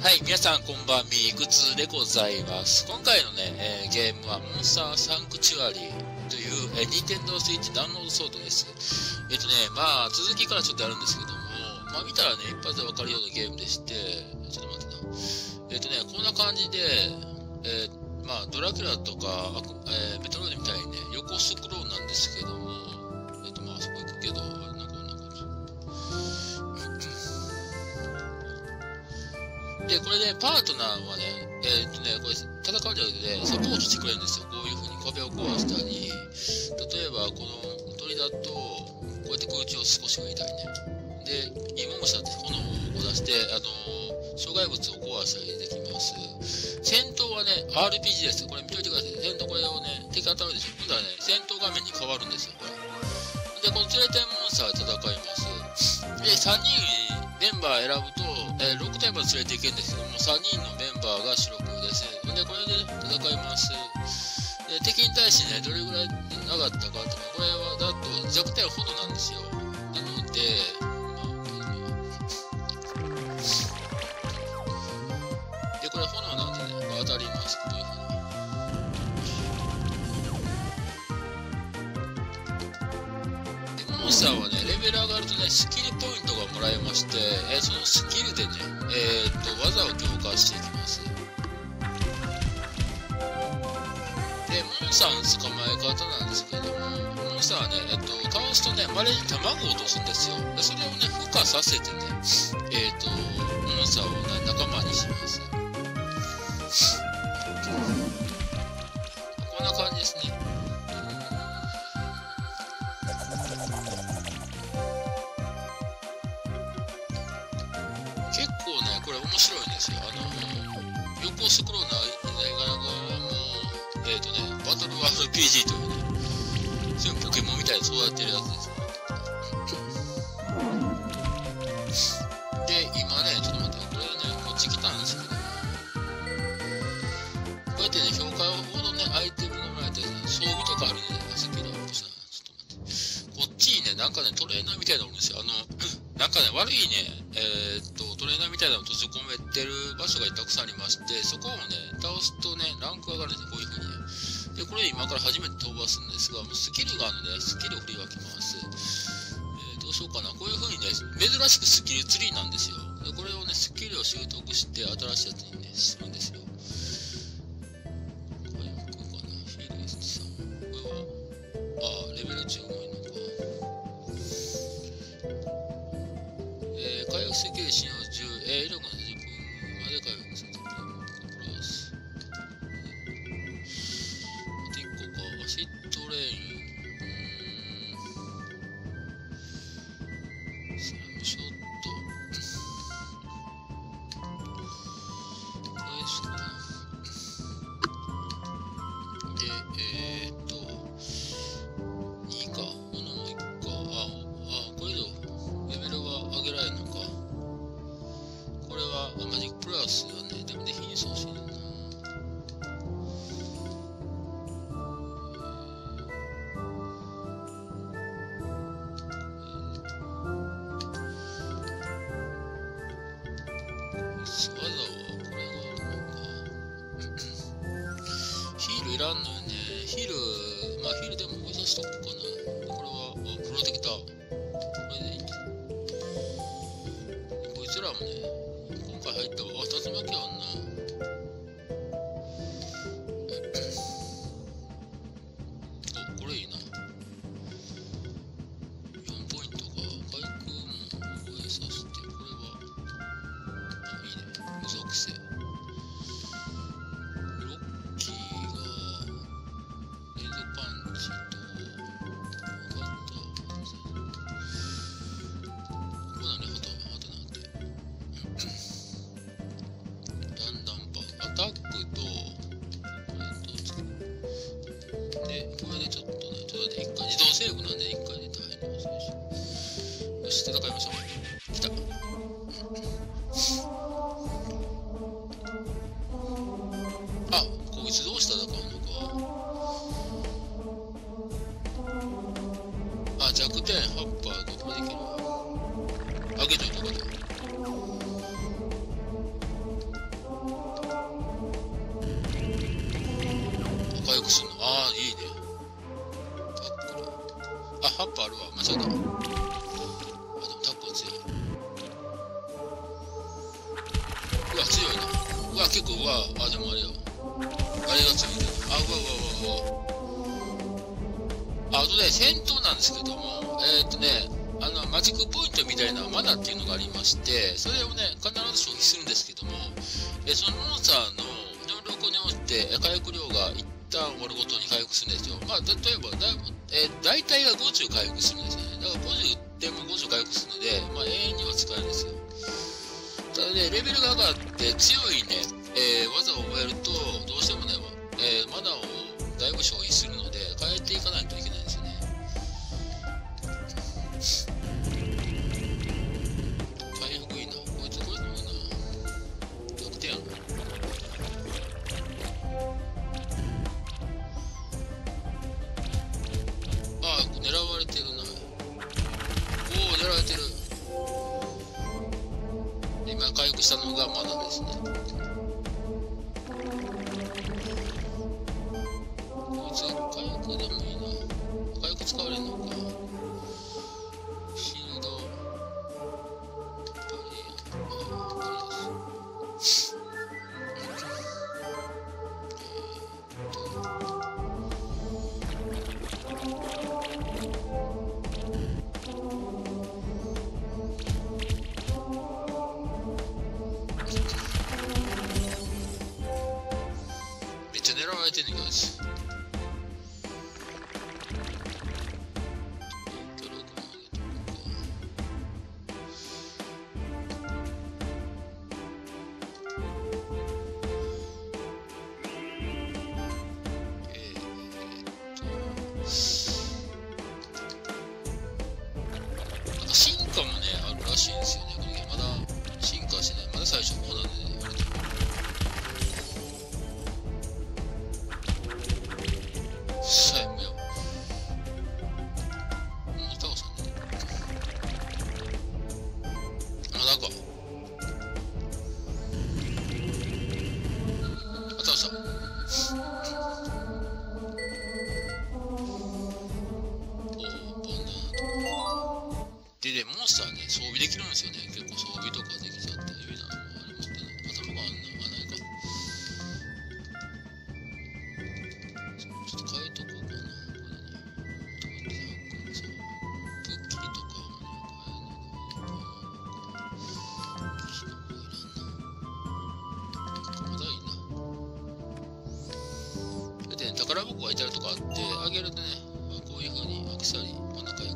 はい、皆さんこんばんみ、ぐつでございます。今回のね、えー、ゲームはモンスターサンクチュアリーという、えー、ニンテンドースイッチダウンロードソードです。えっ、ー、とね、まあ、続きからちょっとやるんですけども、まあ見たらね、一発でわかるようなゲームでして、ちょっと待ってな。えっ、とね、こんな感じで、えまあ、ドラキュラとか、えメトロイドみたいにね、横スクロールなんですけども、えっ、とまあ、そこ行くけど、で、これ、ね、パートナーはね、えー、っとね、これ、戦うんじゃなくて、サポートしてくれるんですよ。こういう風に壁を壊したり、例えば、この鳥だと、こうやって空中を少し浮いたりね。で、芋虫だって炎を出して、あの障害物を壊したりできます。戦闘はね、RPG です。これ見といてください。戦闘これをね、敵当たるでしょ。今度はね、戦闘画面に変わるんですよ、これ。で、この連れてモンスター戦います。で、3人メンバー選ぶと、えー、6体まで連れていけるんですけども、3人のメンバーが主力です。で、これで戦います。で敵に対してね、どれぐらいなかったかとか、これはだと弱点ほどなんですよ。なので、まあで、これ炎なんでね、当たります。ベル上がるとね、スキルポイントがもらえまして、えー、そのスキルでね、えー、っと、技を強化していきます。で、モンスターの捕まえ方なんですけども、モンスターはね、えっと、倒すとね、稀に卵を落とすんですよ。でそれをね、孵化させてね、えっと、モンスターをね、仲間にします。場所がたくさんありまして、そこをね、倒すとね、ランク上がるんですよ、こういう風にね。で、これ今から初めて飛ばすんですが、もうスキルがあるので、スキルを振り分けます。えー、どうしようかな。こういう風にね、珍しくスキルツリーなんですよ。で、これをね、スキルを習得して、新しいやつにね、するんですよ。これ、こうかな。フィールさん。これは、あ、レベル15にらんのよね。昼、まあ昼でも動かしとこうかな。で一わあとね戦闘なんですけどもえー、とねあのマジックポイントみたいなマナーっていうのがありましてそれをね必ず消費するんですけどもえそのモンスターの能力に応じて回復量が一旦終わるごとに回復するんですよ。まあ例えばだ、えー、大体が50回復するんですね。だから50でも50回復するので、まあ、永遠には使えるんですよ。ただねレベルが上がって強いね、えー、技を覚えるとどうしてもね、えー、マナーをだいぶ消費するので変えていかないといけない。今回復したのがまだですね。かあって、あげるとね、こういう風にアクセサリー、真ん中に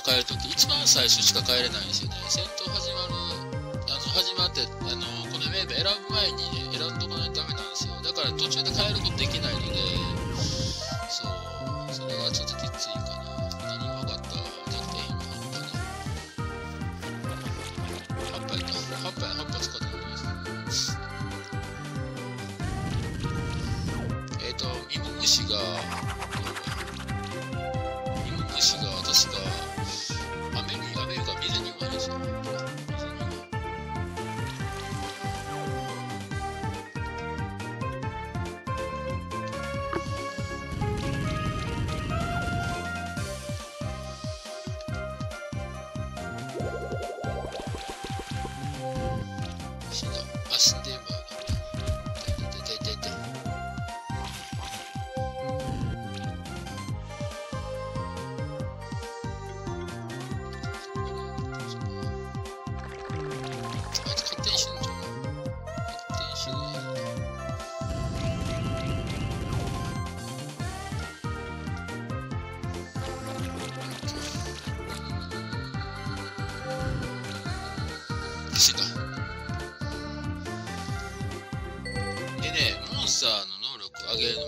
ター変えるとき、一番最初しか変えれないんですよね。戦闘始まる、あの、始まって、あのこのメー選ぶ前にね、選んどかないとダメなんですよ。だから途中で変えることできないので、そう、それがちょっときついかな。何が分かった弱点今、葉っぱね。葉っぱやった。葉っぱ、葉っぱ使ってないです。えっ、と、ミモムシが、厳しい。でね、モンスターの能力を上げるの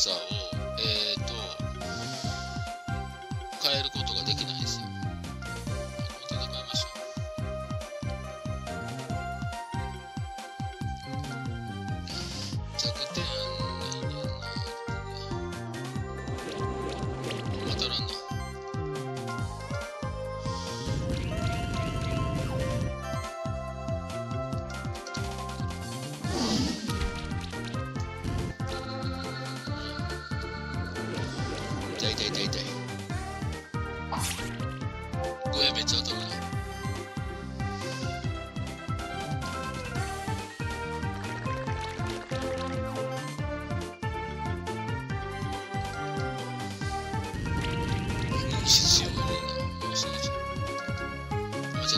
So.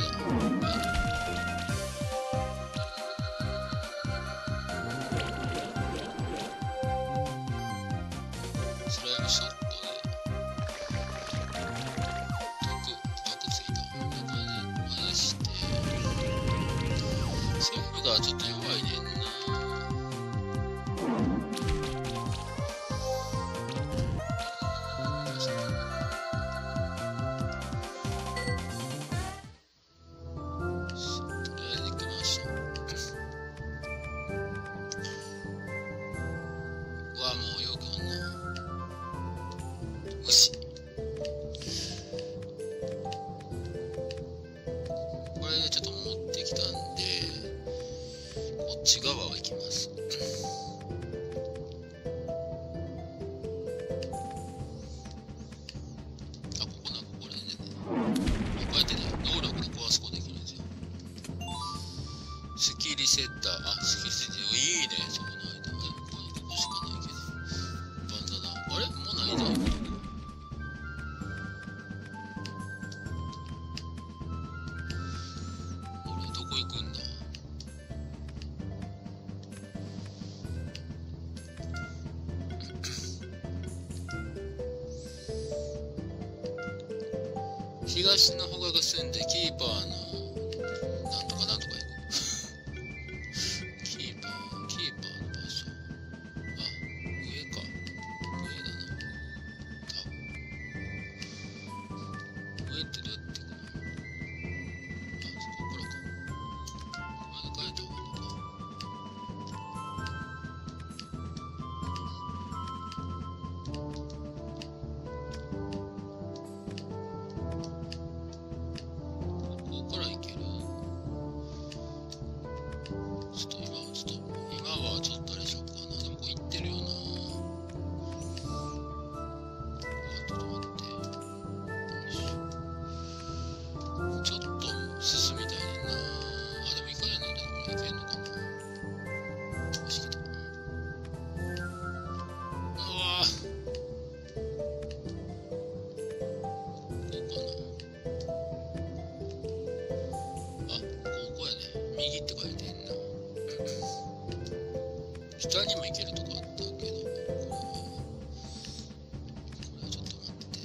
Thank you. работать. 下にも行けるとこあったけど、これはちょっと待ってて。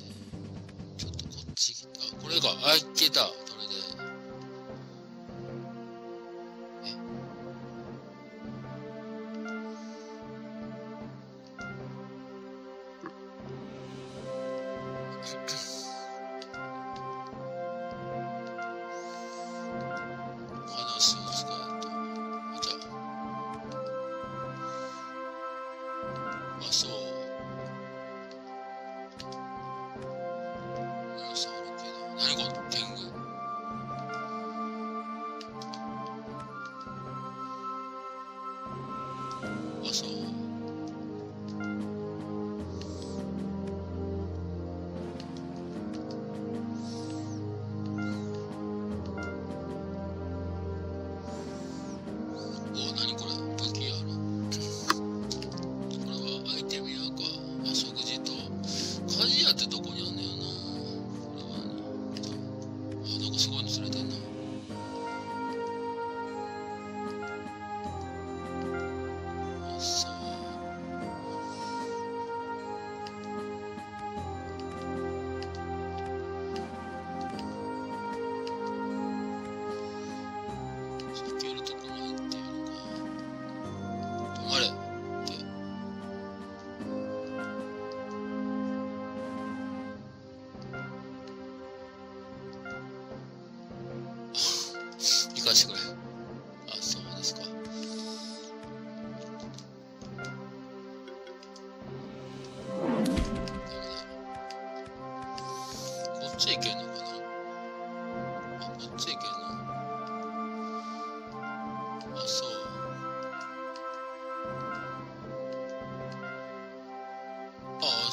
ちょっとこっち、あ、これか、あ、行けた。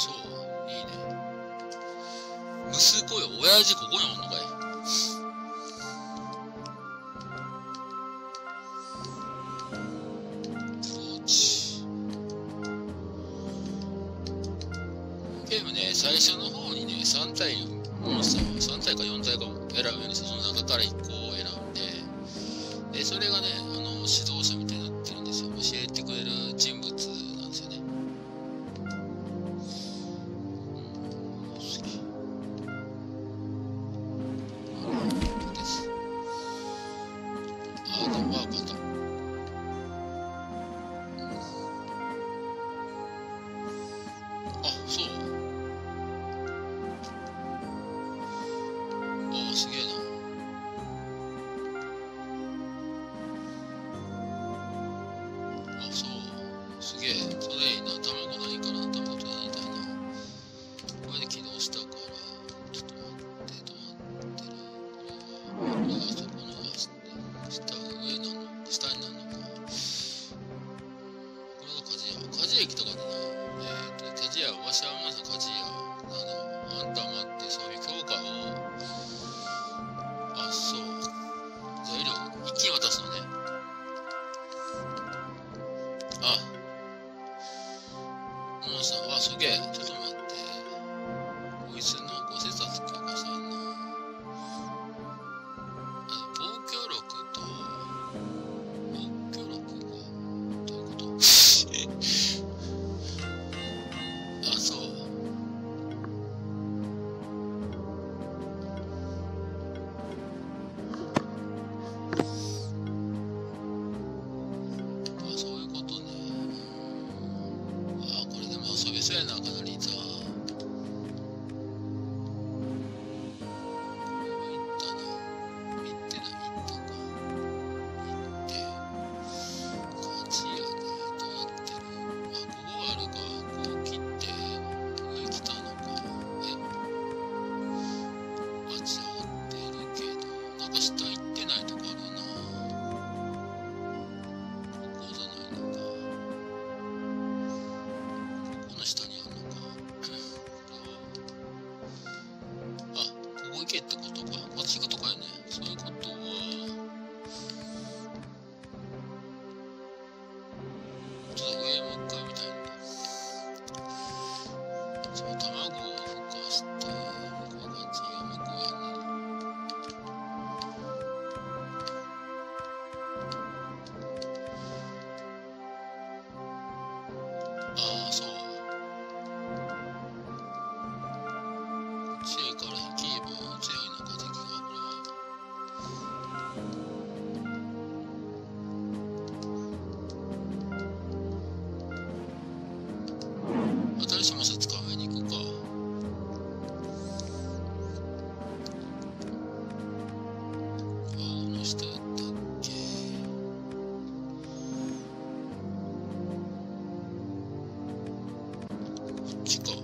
そう。いいね。息子よ。親父ここにおんのかい。consiguieron の間違いとかよね。そういうことは。Chico.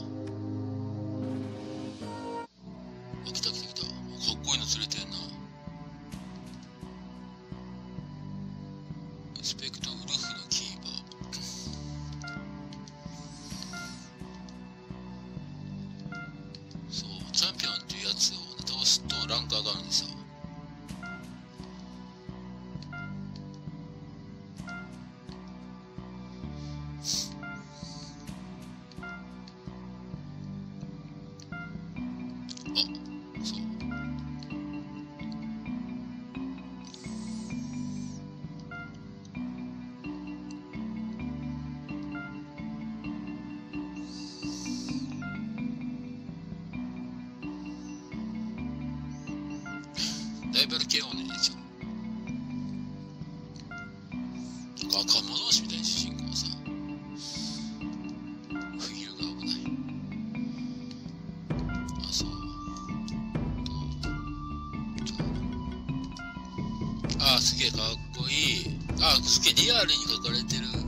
同士みたいにさ。冬が危ない。あそう。あすげえかっこいい。あすげえリアルに描かれてる。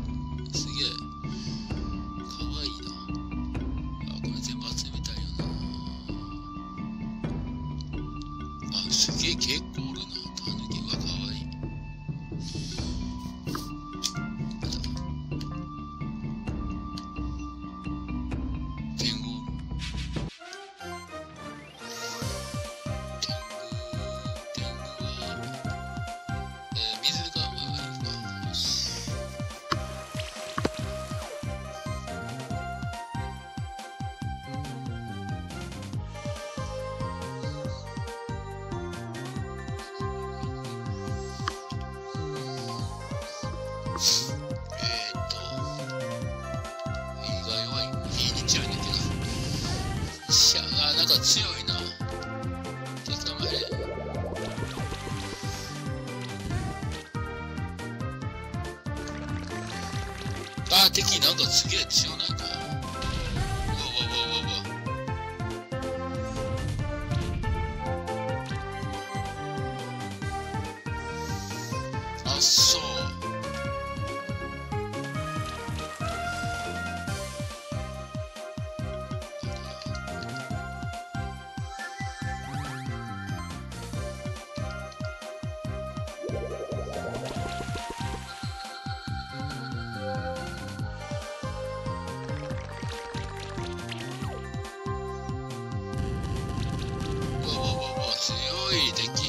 だ強いな。敵の前であ敵なんかすげえ強ない？Lloyd and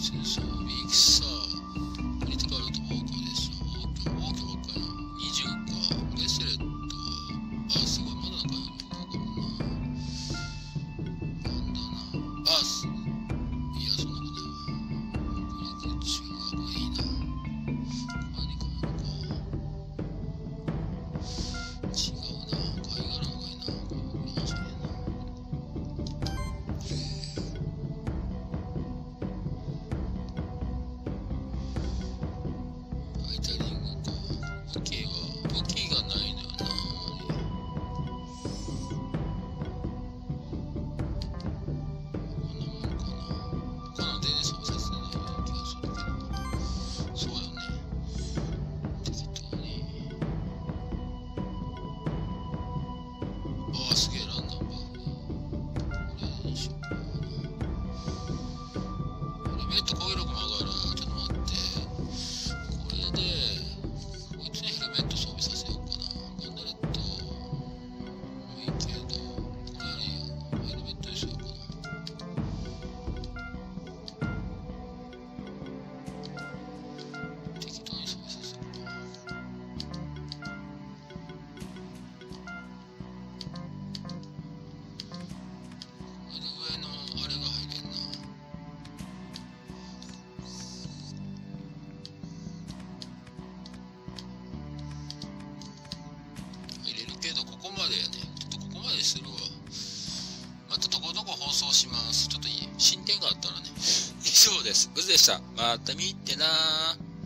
Jesus. Big song. basket. した。また見てなー。